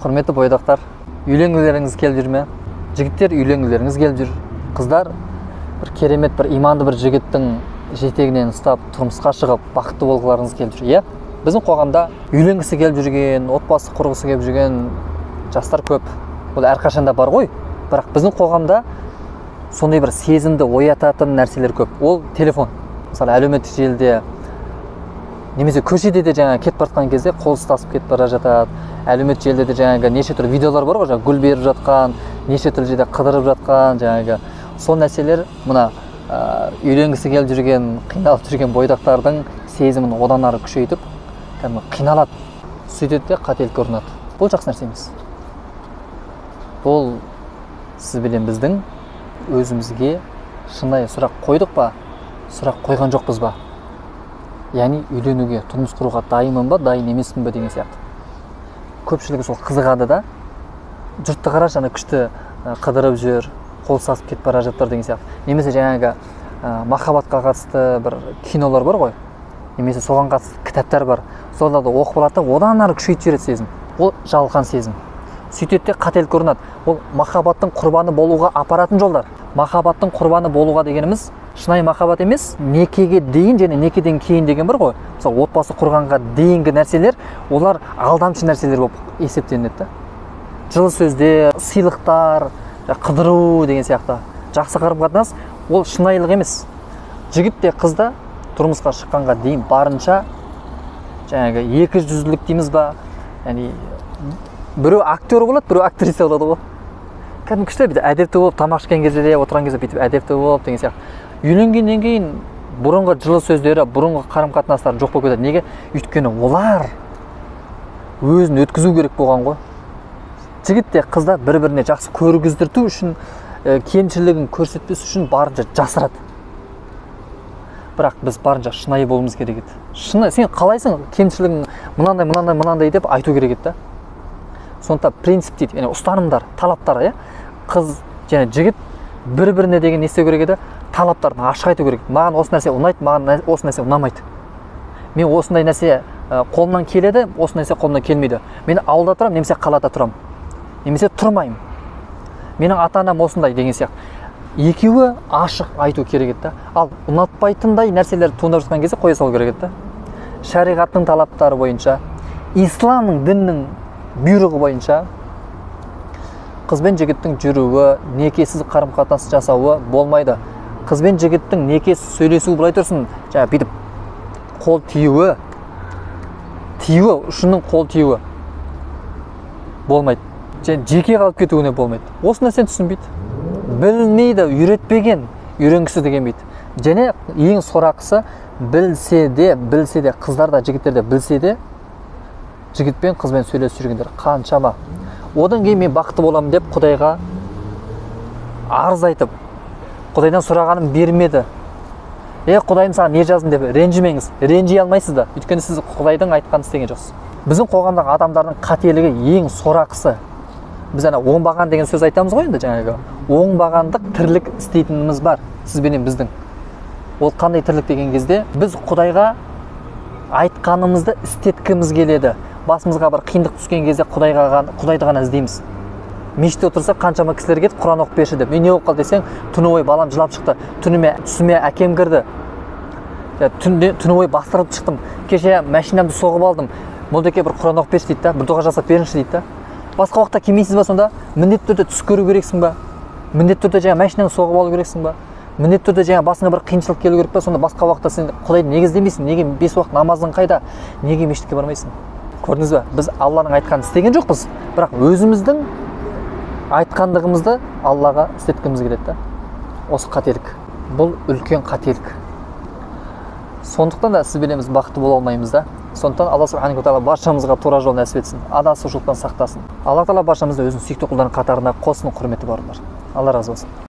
құрметті бойдақтар үйленгілеріңіз келіп жүр ме? Жігіттер үйленгілеріңіз келіп жүр. Қыздар бір керемет бір иманды бір жігіттің жетегінен ұстап тұрмысқа шығып бақытты болғыларыңыз келіп жүр иә? Біздің қоғамда үйленгісі келіп жүрген отбасы құрғысы келіп жүрген жастар көп. Бұл әрқашанда бар ғой. Бірақ біздің қоғамда сондай бір сезімді оятатын нәрселер көп. Ол телефон. Мысалы әлеуметтік желіде немесе көшеде де жаңағы кетіп бара жатқан кезде қол ұстасып кетіп бара жатады. Әлеуметтік желіде де жаңағы неше түрлі видеолар бар ғой жаңағы гүл беріп жатқан неше түрлі жерде қыдырып жатқан жаңағы сол нәрселер мына ә, үйленгісі келіп жүрген қиналып жүрген бойдақтардың сезімін одан ары күшейтіп кәдімгі қиналады. Сөйтеді де қателікке ұрынады бұл жақсы нәрсе емес. Бұл сіз бенен біздің өзімізге шынайы сұрақ қойдық па? Сұрақ қойған жоқпыз ба? Яғни үйленуге тұрмыс құруға дайынмын ба дайын емеспін ба деген сияқты. Көпшілігі сол қызығады да. Жұртты қарашы ана күшті қыдырып жүр қол ұстасып кетіп бара жатыр деген сияқты. Немесе жаңағы ә, махаббатқа қатысты бір кинолар бар ғой. Немесе соған қатысты кітаптар бар. Соларды оқып алады да одан ары күшейтіп жібереді сезім. Ол жалған сезім. Сөйтеді де қателік ұрынады ол махаббаттың құрбаны болуға апаратын жолдар. Махаббаттың құрбаны болуға дегеніміз шынайы махаббат емес некеге дейін және некеден кейін деген бар ғой. Мысалы отбасы құрғанға дейінгі нәрселер олар алдамшы нәрселер болып есептелінеді да. Жылы сөздер сыйлықтар қыдыру деген сияқты. Жақсы қарым қатынас ол шынайылық емес. Жігіт те қыз да тұрмысқа шыққанға дейін барынша жаңағы екі жүзділік дейміз ба? Яғни біреу актер болады біреу актриса болады ғой. Кәдімгі күшті бүйтіп әдепті болып тамақ ішкен кезде де отырған кезде бүйтіп әдепті болып деген сияқты. Үйленгеннен кейін бұрынғы жылы сөздері бұрынғы қарым қатынастары жоқ болып кетеді. Неге? Өйткені олар өзін өткізу керек болған ғой. Жігіт те қыз да бір біріне жақсы көргіздірту үшін ә, кемшілігін көрсетпес үшін барынша жасырады. Бірақ біз барынша шынайы болуымыз керек еді. Шыны сен қалайсың? Кемшілігің мынандай мынандай мынандай деп айту керек еді да. Сондықтан принцип дейді яғни ұстанымдар талаптар иә? Қыз және жігіт бір біріне деген не істеу керек еді? Талаптарын ашық айту керек. Маған осы нәрсе ұнайды маған осы нәрсе ұнамайды. Мен осындай нәрсе қолымнан келеді осы нәрсе қолымнан келмейді. Мен ауылда тұрамын немесе қалада тұрамын. Немесе тұрмаймын. Менің ата анам осындай деген сияқты. Екеуі ашық айту керек еді ал ұнатпайтындай нәрселер туындап жатқан кезде қоя салу керек еді да. Шариғаттың талаптары бойынша исламның діннің бұйрығы бойынша қыз бен жігіттің жүруі некесіз қарым қатынас жасауы болмайды. Қыз бен жігіттің некесіз сөйлесуі былай тұрсын? Жаңағы бүйтіп қол тиюі тиюі ұшының қол тиюі болмайды. Және жеке қалып кетуіне болмайды. Осы нәрсені түсінбейді. Білмейді үйретпеген үйренгісі де келмейді және ең сорақысы білсе де білсе де қыздар да жігіттер де білсе де жігітпен қызбен сөйлесіп жүргендер қаншама. Одан кейін мен бақытты боламын деп құдайға арыз айтып құдайдан сұрағаным бермеді. Е құдайым саған не жаздым? деп ренжімеңіз. Ренжи алмайсыз да. Өйткені сіз құдайдың айтқанын істеген жоқсыз. Біздің қоғамдағы адамдардың қателігі ең сорақысы. Біз ана оңбаған деген сөз айтамыз ғой енді жаңағы. Оңбағандық тірлік істейтініміз бар сізбенен біздің. Ол қандай тірлік деген кезде біз құдайға айтқанымызды істеткіміз келеді. Басымызға бір қиындық түскен кезде құдайға құдайды ғана іздейміз. Мешітте отырсақ қаншама кісілер кетіп құран оқып берші деп. Мен не болып қалды десең түні бойы балам жылап шықты түніме түсіме әкем кірді түнде түні бойы бастырылып шықтым. Кеше машинамды соғып алдым. Молдеке бір құран оқып берші дейді да бір дұға жасап беріңізші дейді да. Басқа уақытта келмейсіз ба сонда? Міндетті түрде түс көру керексің ба? Міндетті түрде жаңағы машинаңды соғып алу керексің ба? Міндетті түрде жаңағы басыңа бір қиыншылық келу керек па сонда? Басқа уақытта сен құдайды неге іздемейсің неге бес уақыт намазың қайда? Неге мешітке бармайсың? Көрдіңіз ба біз алланың айтқанын істеген жоқпыз. Бірақ өзіміздің айтқандығымызды аллаға істеткіміз келеді да. Осы қателік. Бұл үлкен қателік. Сондықтан да сіз біз бақытты бола алмаймыз да. Сондықтан алла субханала тағала баршамызға тура жол нәсіп етсін. Адасушылықтан сақтасын. Алла тағала баршамызды өзінің сүйікті құлдарының қатарына қоссын құрметті бауырлар. Алла разы болсын.